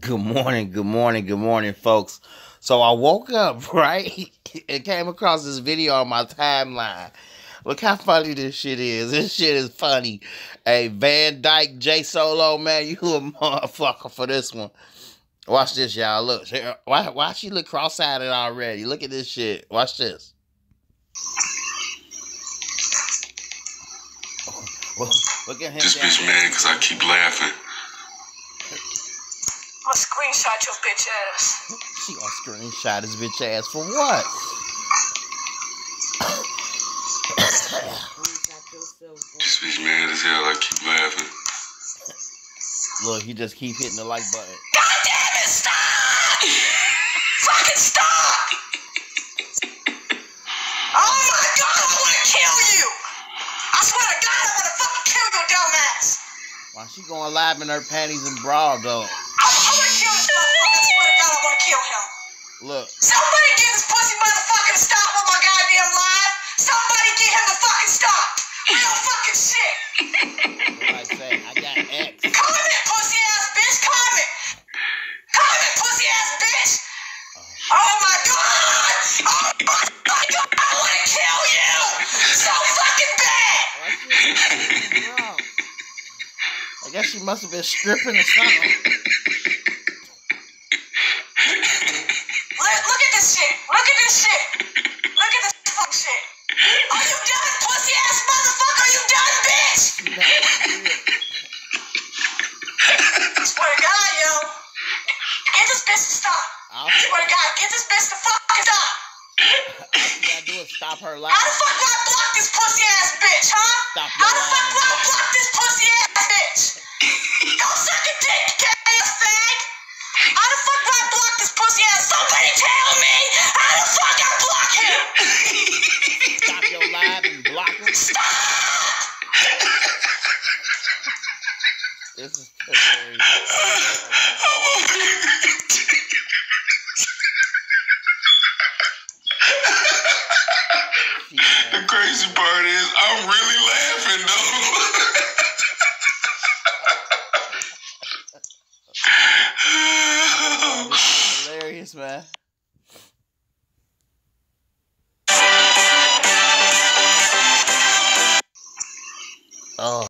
Good morning, good morning, good morning, folks. So I woke up, right? and came across this video on my timeline. Look how funny this shit is. This shit is funny. Hey, Van Dyke, J Solo, man, you a motherfucker for this one. Watch this, y'all. Look, why, why she look cross-eyed already? Look at this shit. Watch this. Look at him. This bitch mad because I keep laughing. I'ma screenshot your bitch ass. she gonna screenshot his bitch ass for what? this bitch mad as hell. I keep laughing. Look, he just keep hitting the like button. God damn it! Stop! Fucking stop! Oh my god! I wanna kill you! I swear to God, I wanna fucking kill your dumbass! Why she going live in her panties and bra though? Look. Somebody get this pussy motherfucker to stop with my goddamn live. Somebody get him to fucking stop. Real fucking shit. what I say? I got X. Comment, pussy ass bitch. Comment. Comment, pussy ass bitch. Oh, oh my god. Oh my god. I want to kill you. So fucking bad. Oh, I guess she must have been stripping or something. Swear to God, get this bitch to fucking stop. All you gotta do is stop her life. How the fuck do I block this pussy ass bitch, huh? Stop How the fuck do I block this pussy ass bitch? Go suck a dick, ass fag. How the fuck do I block this pussy ass? Somebody tell me how the fuck I block him. Stop your live and block him. Stop. this is hilarious. crazy part is I'm really laughing though. hilarious, man.